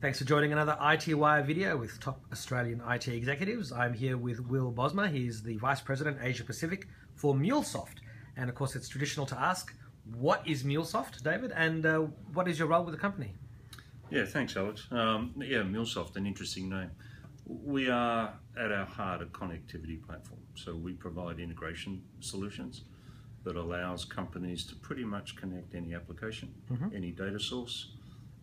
Thanks for joining another iTWire video with top Australian IT executives. I'm here with Will Bosma. He's the Vice President Asia Pacific for MuleSoft. And of course, it's traditional to ask, what is MuleSoft, David, and uh, what is your role with the company? Yeah, thanks, Alex. Um, yeah, MuleSoft, an interesting name. We are at our heart a connectivity platform. So we provide integration solutions that allows companies to pretty much connect any application, mm-hmm. any data source,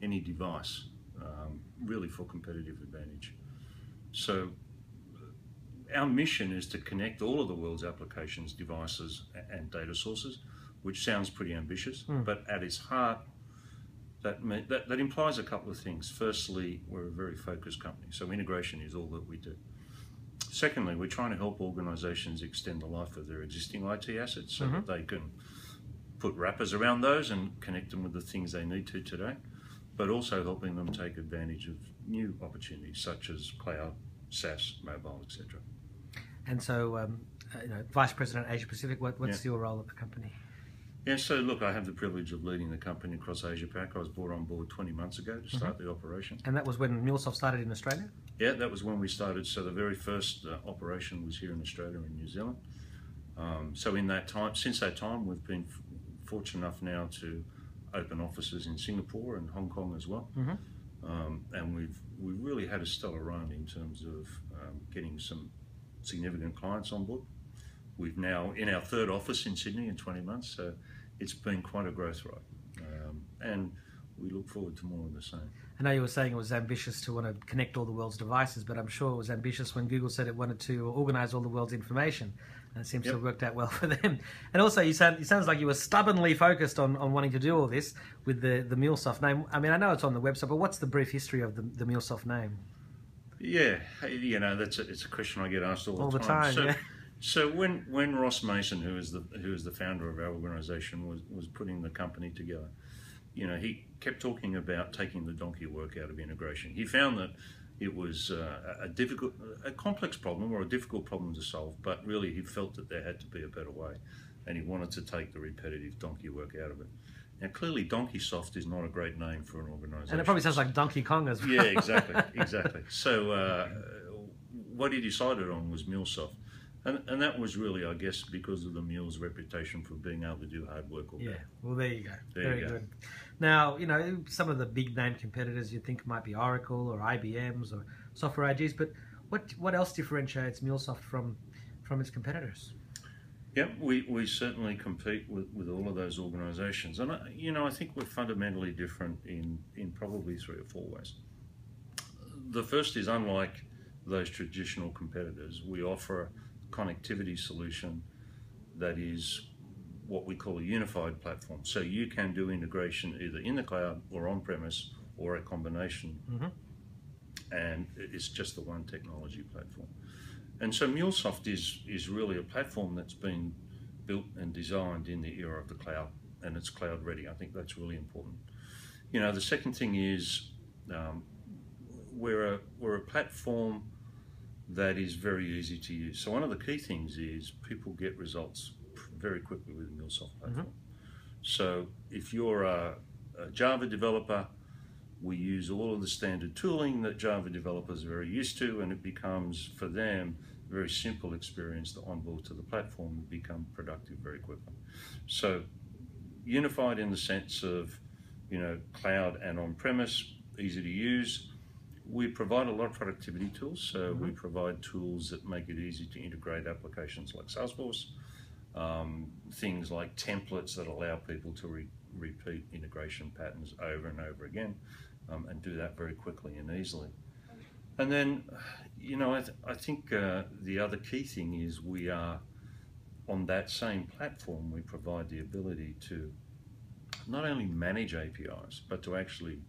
any device um, really for competitive advantage. So our mission is to connect all of the world's applications, devices, and data sources, which sounds pretty ambitious, mm. but at its heart, that, that, that implies a couple of things. Firstly, we're a very focused company, so integration is all that we do. Secondly, we're trying to help organizations extend the life of their existing IT assets so mm-hmm. that they can put wrappers around those and connect them with the things they need to today but also helping them take advantage of new opportunities such as cloud, SaaS, mobile, etc. And so, um, uh, you know, Vice President Asia Pacific, what, what's yeah. your role at the company? Yeah, so look, I have the privilege of leading the company across Asia Pac. I was brought on board 20 months ago to start mm-hmm. the operation. And that was when MuleSoft started in Australia? Yeah, that was when we started. So the very first uh, operation was here in Australia and New Zealand. Um, so in that time, since that time, we've been f- fortunate enough now to open offices in Singapore and Hong Kong as well. Mm-hmm. Um, and we've we really had a stellar run in terms of um, getting some significant clients on board. We've now in our third office in Sydney in 20 months, so it's been quite a growth rate, um, and we look forward to more of the same. I know you were saying it was ambitious to want to connect all the world's devices, but I'm sure it was ambitious when Google said it wanted to organize all the world's information. And it seems yep. to have worked out well for them. And also, you sound it sounds like you were stubbornly focused on, on wanting to do all this with the the MuleSoft name. I mean, I know it's on the website, but what's the brief history of the, the MuleSoft name? Yeah, you know, that's a, it's a question I get asked all, all the time. time. So, yeah. so when when Ross Mason, who is the who is the founder of our organisation, was was putting the company together, you know, he kept talking about taking the donkey work out of integration. He found that it was uh, a difficult, a complex problem or a difficult problem to solve, but really he felt that there had to be a better way, and he wanted to take the repetitive donkey work out of it. Now, clearly, Donkey Soft is not a great name for an organisation. And it probably sounds like Donkey Kong as well. Yeah, exactly, exactly. So, uh, what he decided on was MuleSoft. And, and that was really, I guess, because of the Mule's reputation for being able to do hard work. All yeah, well, there you go. There Very you go. good. Now, you know, some of the big name competitors you think might be Oracle or IBM's or Software AG's, but what what else differentiates MuleSoft from from its competitors? Yeah, we, we certainly compete with, with all of those organisations, and I, you know I think we're fundamentally different in in probably three or four ways. The first is unlike those traditional competitors, we offer connectivity solution that is what we call a unified platform. So you can do integration either in the cloud or on premise or a combination. Mm-hmm. And it's just the one technology platform. And so MuleSoft is, is really a platform that's been built and designed in the era of the cloud and it's cloud ready. I think that's really important. You know, the second thing is um, we're, a, we're a platform that is very easy to use. So one of the key things is people get results very quickly with the MuleSoft mm-hmm. platform. Mm-hmm. So if you're a, a, Java developer, we use all of the standard tooling that Java developers are very used to, and it becomes for them a very simple experience to onboard to the platform and become productive very quickly. So unified in the sense of you know cloud and on-premise, easy to use we provide a lot of productivity tools. So mm-hmm. we provide tools that make it easy to integrate applications like Salesforce, um, things like templates that allow people to re- repeat integration patterns over and over again, um, and do that very quickly and easily. And then, you know, I, th- I think uh, the other key thing is we are on that same platform. We provide the ability to not only manage APIs, but to actually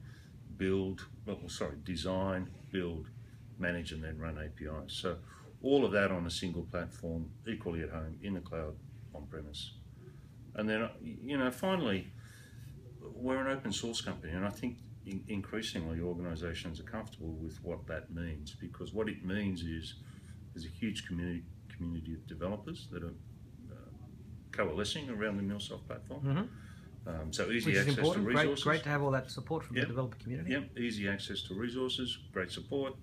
build, well, sorry, design, build, manage, and then run APIs. So all of that on a single platform, equally at home, in the cloud, on premise. And then, you know, finally, we're an open source company, and I think increasingly organisations are comfortable with what that means because what it means is there's a huge community community of developers that are uh, coalescing around the MuleSoft platform. Mm-hmm Um, so easy Which access to important. Great, resources. great to have all that support from Yep. the developer community. Yep, easy access to resources, great support,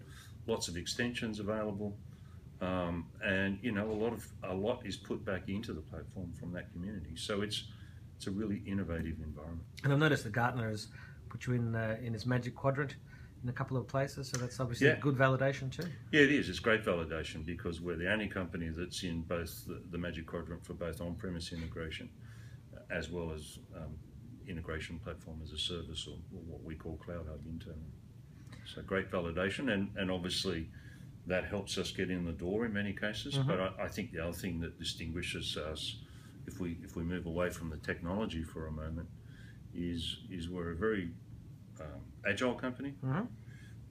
lots of extensions available, um, and you know a lot of a lot is put back into the platform from that community. So it's it's a really innovative environment. And I've noticed that Gartner has put you in uh, in its magic quadrant in a couple of places, so that's obviously Yeah. good validation too. Yeah, it is. It's great validation because we're the only company that's in both the, the Magic Quadrant for both on-premise integration as well as um, integration platform as a service or, or what we call CloudHub internally. So great validation, and, and obviously that helps us get in the door in many cases. Mhm. But I, I think the other thing that distinguishes us, if we if we move away from the technology for a moment, is is we're a very um, agile company. Mhm.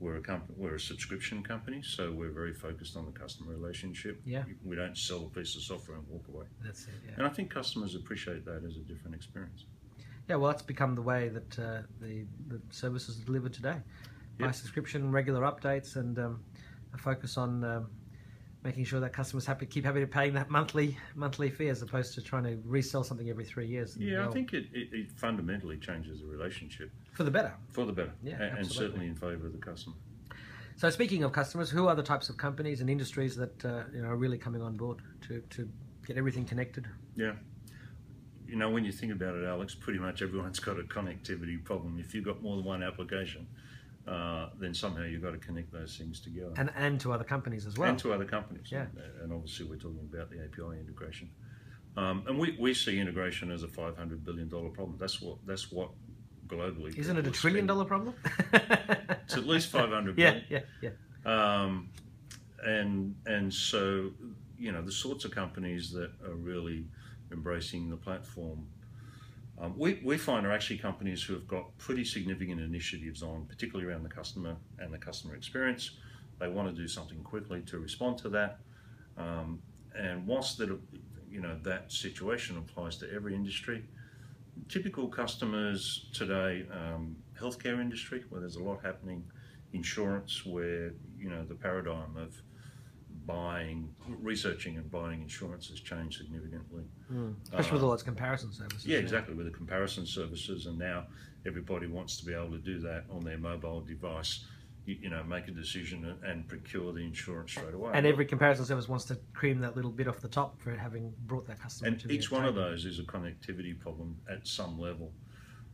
We're a company, we're a subscription company, so we're very focused on the customer relationship. Yeah. We don't sell a piece of software and walk away. That's it. Yeah. And I think customers appreciate that as a different experience. Yeah. Well, that's become the way that uh, the the services are delivered today, by subscription, regular updates, and um, a focus on. Um, Making sure that customers happy keep happy to paying that monthly monthly fee as opposed to trying to resell something every three years. Yeah, I think it, it, it fundamentally changes the relationship for the better. for the better, Yeah, a- and, certainly in favour of the customer. So speaking of customers, who are the types of companies and industries that uh, you know are really coming on board to, to get everything connected? Yeah. You know, when you think about it, Alex, pretty much everyone's got a connectivity problem. If you've got more than one application, uh, then somehow you've got to connect those things together. And and to other companies as well. and to other companies. Yeah. And, and obviously, we're talking about the API integration. Um, and we, we see integration as a five hundred billion dollar problem. That's what that's what globally. Isn't it a trillion dollar problem? It's at least five hundred yeah, billion. yeah, yeah. Um, and and so you know the sorts of companies that are really embracing the platform. Um, we, we find are actually companies who have got pretty significant initiatives on, particularly around the customer and the customer experience. They want to do something quickly to respond to that. Um, and whilst that, you know, that situation applies to every industry, typical customers today, um, healthcare industry, where there's a lot happening, insurance, where you know the paradigm of buying, researching and buying insurance has changed significantly. Mm. Especially with all those comparison services. Yeah, exactly. With the comparison services, and now everybody wants to be able to do that on their mobile device. You, you know, make a decision and, and procure the insurance straight away. And every comparison service wants to cream that little bit off the top for having brought that customer and to each one of those is a connectivity problem at some level.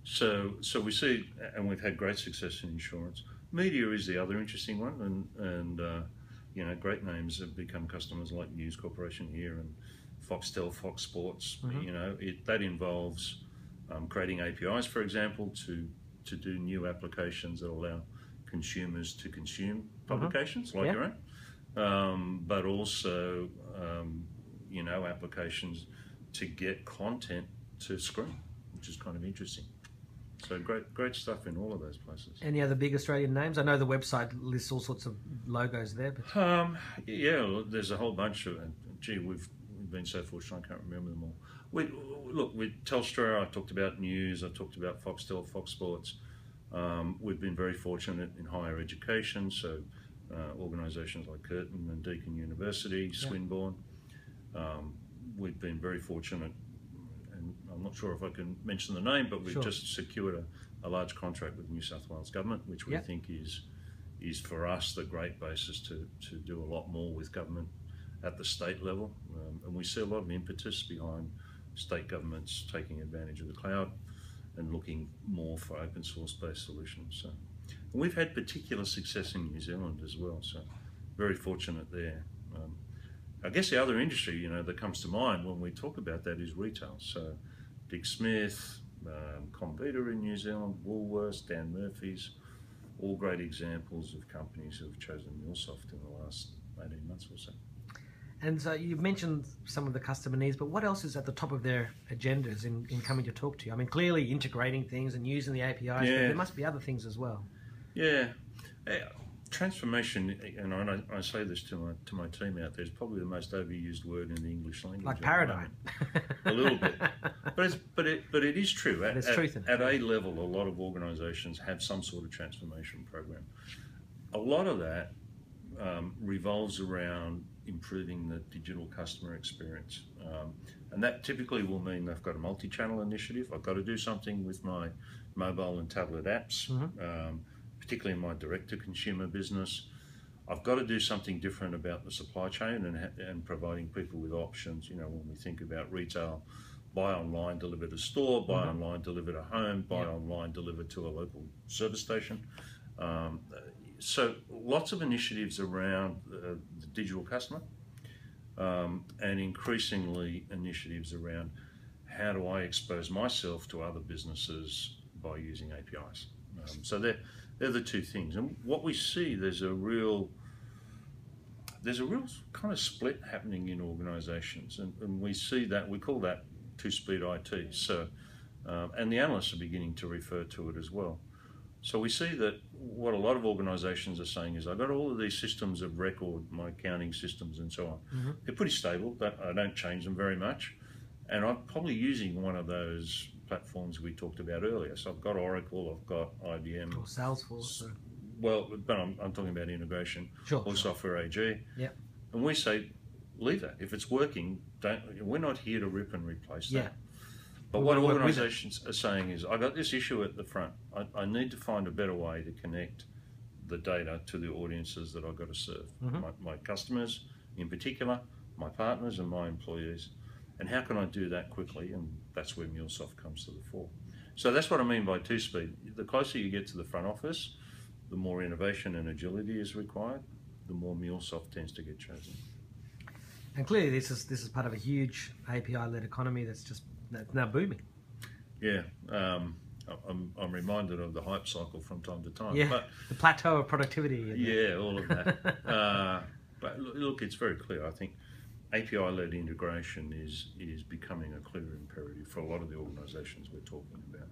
So, so we see, and we've had great success in insurance. Media is the other interesting one, and and uh, you know, great names have become customers like News Corporation here and Foxtel, Fox Sports. Mhm. You know, it, that involves um, creating APIs, for example, to to do new applications that allow consumers to consume publications like Yeah. your own, um, but also um, you know applications to get content to screen, which is kind of interesting. So great, great stuff in all of those places. Any other big Australian names? I know the website lists all sorts of logos there, but Um, yeah, well, there's a whole bunch of. And gee, we've, we've been so fortunate. I can't remember them all. We look with Telstra. I talked about news. I talked about Foxtel, Fox Sports. Um, we've been very fortunate in higher education. So uh, organisations like Curtin and Deakin University, Swinburne. Um, we've been very fortunate, I'm not sure if I can mention the name, but we've Sure. just secured a, a large contract with New South Wales government, which we Yeah. think is is for us the great basis to, to do a lot more with government at the state level. Um, and we see a lot of impetus behind state governments taking advantage of the cloud and looking more for open source based solutions. So and we've had particular success in New Zealand as well. So very fortunate there. Um, I guess the other industry, you know, that comes to mind when we talk about that is retail. So Dick Smith, um, Comvita in New Zealand, Woolworths, Dan Murphy's, all great examples of companies who have chosen MuleSoft in the last 18 months or so. and so you've mentioned some of the customer needs, but what else is at the top of their agendas in, in coming to talk to you? I mean, clearly integrating things and using the APIs, but Yeah. there must be other things as well. Yeah, Eh, transformation, and I, I say this to my to my team out there, is probably the most overused word in the English language. Like paradigm. A little bit. But it's but it but it is true. At, There's at, truth at a level, a lot of organisations have some sort of transformation program. A lot of that um, revolves around improving the digital customer experience. Um, and that typically will mean they've got a multi channel initiative. I've got to do something with my mobile and tablet apps, mm-hmm. um, particularly in my direct to consumer business. I've got to do something different about the supply chain and, and providing people with options. You know, when we think about retail, buy online, deliver to store, buy mm-hmm. online, deliver to home, buy online, deliver to a local service station. Um, so lots of initiatives around uh, the digital customer um, and increasingly initiatives around how do I expose myself to other businesses by using APIs. Um, so they're, they're the two things. And what we see, there's a real there's a real kind of split happening in organisations, and, and, we see that we call that two-speed IT. So, um, and the analysts are beginning to refer to it as well. So we see that what a lot of organisations are saying is, I've got all of these systems of record, my accounting systems and so on. Mm-hmm. They're pretty stable, but I don't change them very much. And I'm probably using one of those platforms we talked about earlier. So I've got Oracle, I've got IBM, or Salesforce. Or... Well, but I'm, I'm, talking about integration sure, or sure. software AG. Yeah. And we say, leave that. If it's working, don't. We're not here to rip and replace that. Yeah. But what organisations are saying is, I got this issue at the front. I, I, need to find a better way to connect the data to the audiences that I've got to serve. Mm-hmm. My, my, customers, in particular, my partners, and my employees. And how can I do that quickly? And that's where MuleSoft comes to the fore. So that's what I mean by two speed. The closer you get to the front office, the more innovation and agility is required. The more MuleSoft tends to get chosen. And clearly, this is this is part of a huge API-led economy that's just that's now booming. Yeah, um, I'm, I'm reminded of the hype cycle from time to time. Yeah, but, the plateau of productivity. Yeah, all of that. uh, but look, it's very clear. I think API-led integration is is becoming a clear imperative for a lot of the organisations we're talking about.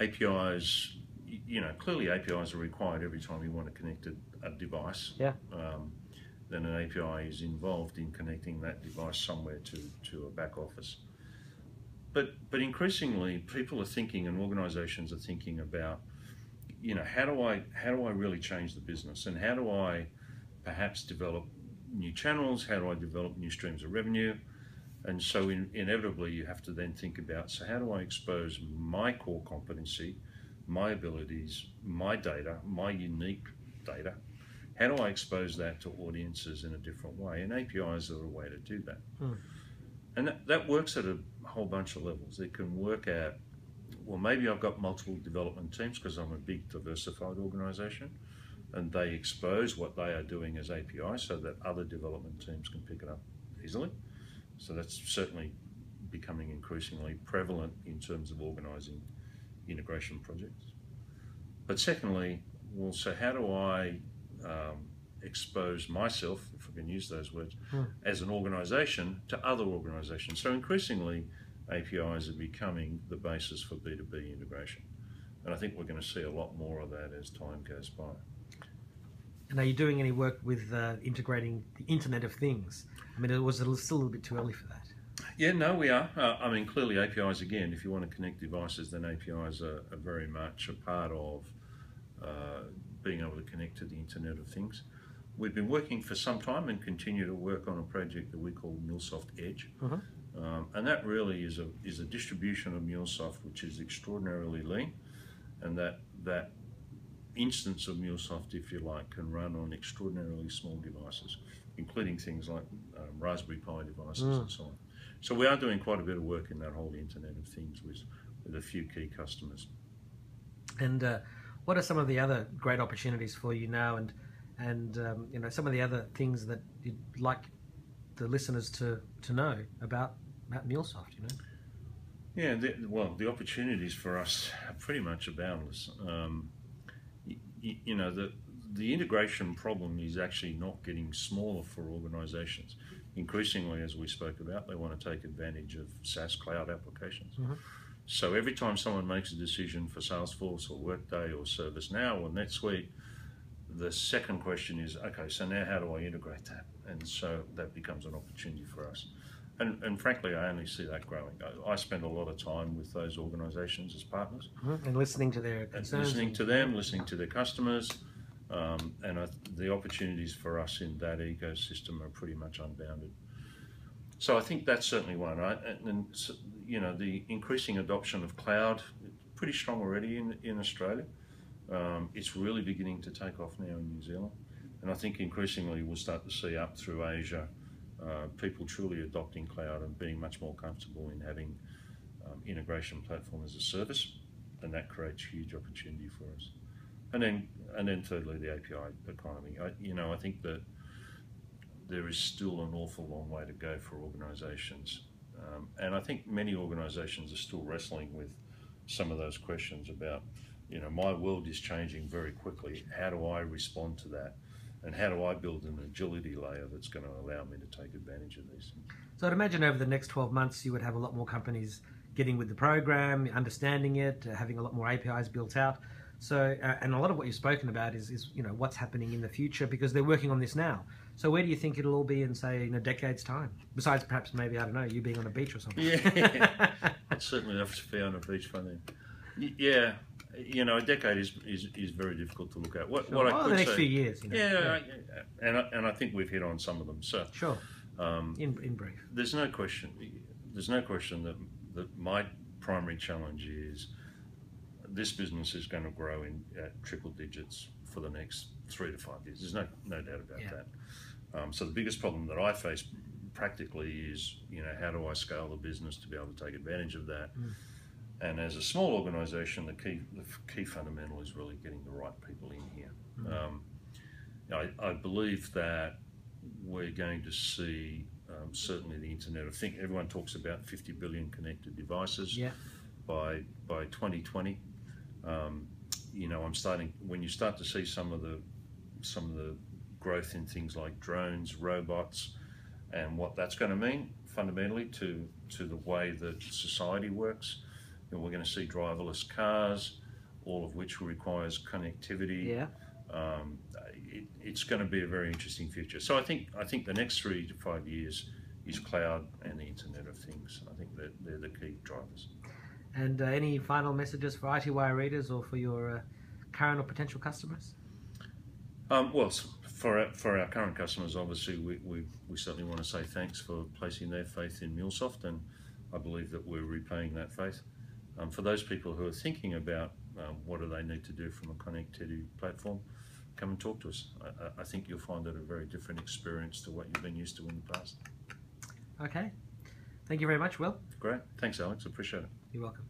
APIs, you know, clearly APIs are required every time you want to connect a, a device. Yeah. Um, then an API is involved in connecting that device somewhere to, to a back office but but increasingly people are thinking and organizations are thinking about you know how do i how do i really change the business and how do i perhaps develop new channels how do i develop new streams of revenue? And so in, inevitably you have to then think about so how do i expose my core competency my abilities my data my unique data? How do i expose that to audiences in a different way? And apis are a way to do that. Hmm. and that, that works at a whole bunch of levels. It can work at, well, maybe I've got multiple development teams because I'm a big diversified organization and they expose what they are doing as API so that other development teams can pick it up easily. So that's certainly becoming increasingly prevalent in terms of organizing integration projects. But secondly, well, so how do I um, expose myself, if I can use those words, hmm. as an organization to other organizations? So increasingly, APIs are becoming the basis for B2B integration. And I think we're going to see a lot more of that as time goes by. And are you doing any work with uh, integrating the Internet of Things? I mean, it was still a little bit too early for that. Yeah, no, we are. Uh, I mean, clearly APIs, again, if you want to connect devices, then APIs are, are very much a part of uh, being able to connect to the Internet of Things. We've been working for some time and continue to work on a project that we call MuleSoft Edge. Uh-huh. Um, and that really is a, is a distribution of MuleSoft which is extraordinarily lean, and that, that instance of MuleSoft, if you like, can run on extraordinarily small devices, including things like um, Raspberry Pi devices mm. and so on. So we are doing quite a bit of work in that whole Internet of Things with, with a few key customers. And uh, what are some of the other great opportunities for you now, and and um, you know some of the other things that you'd like the listeners to, to know about, about MuleSoft, you know? Yeah, the, well, the opportunities for us are pretty much boundless. Um, you, know, the, the integration problem is actually not getting smaller for organizations. Increasingly, as we spoke about, they want to take advantage of SaaS cloud applications. Mm-hmm. So every time someone makes a decision for Salesforce or Workday or ServiceNow or NetSuite, the second question is, okay, so now how do I integrate that? And so that becomes an opportunity for us. And, and frankly, I only see that growing. I, I spend a lot of time with those organisations as partners. Mm-hmm. And listening to their concerns. And listening to them, listening to their customers, Um, and I, the opportunities for us in that ecosystem are pretty much unbounded. So I think that's certainly one. Right? And, and you know, the increasing adoption of cloud, pretty strong already in, in Australia. Um, it's really beginning to take off now in New Zealand. And I think increasingly we'll start to see up through Asia uh, people truly adopting cloud and being much more comfortable in having um, integration platform as a service. And that creates huge opportunity for us. And then, and then thirdly, the API economy. I, you know, I think that there is still an awful long way to go for organisations, um, and I think many organisations are still wrestling with some of those questions about, you know, my world is changing very quickly. How do I respond to that? And how do I build an agility layer that's going to allow me to take advantage of these? So I'd imagine over the next 12 months, you would have a lot more companies getting with the program, understanding it, having a lot more APIs built out. So, uh, and a lot of what you've spoken about is, is, you know, what's happening in the future because they're working on this now. So, where do you think it'll all be in, say, in a decade's time? Besides, perhaps, maybe I don't know, you being on a beach or something. Yeah, I'd certainly love to be on a beach by then. Yeah, you know, a decade is is, is very difficult to look at. What, sure. what I could the next say, few years, you know. Yeah, yeah. and I, and I think we've hit on some of them. So, sure. Um, in in brief, there's no question. There's no question that that my primary challenge is this business is going to grow in at triple digits for the next three to five years. There's no no doubt about yeah. that. Um, so the biggest problem that I face practically is, you know, how do I scale the business to be able to take advantage of that? Mm. And as a small organisation, the key the key fundamental is really getting the right people in here. Mm. Um, I, I, believe that we're going to see um, certainly the Internet I think Everyone talks about 50 billion connected devices yeah. by by 2020. Um, you know, I'm starting when you start to see some of the some of the growth in things like drones, robots, and what that's going to mean fundamentally to to the way that society works. You know, we're going to see driverless cars, all of which requires connectivity. Yeah. Um, it, it's going to be a very interesting future. So I think I think the next three to five years is cloud and the Internet of Things. I think that they're the key drivers. And uh, any final messages for ITWire readers or for your uh, current or potential customers? Um, well, for our, for our current customers, obviously, we, we, we, certainly want to say thanks for placing their faith in MuleSoft, and I believe that we're repaying that faith. Um, for those people who are thinking about um, what do they need to do from a connectivity platform, come and talk to us. I, I think you'll find it a very different experience to what you've been used to in the past. Okay. Thank you very much, Will. Great. Thanks, Alex. Appreciate it. You're welcome.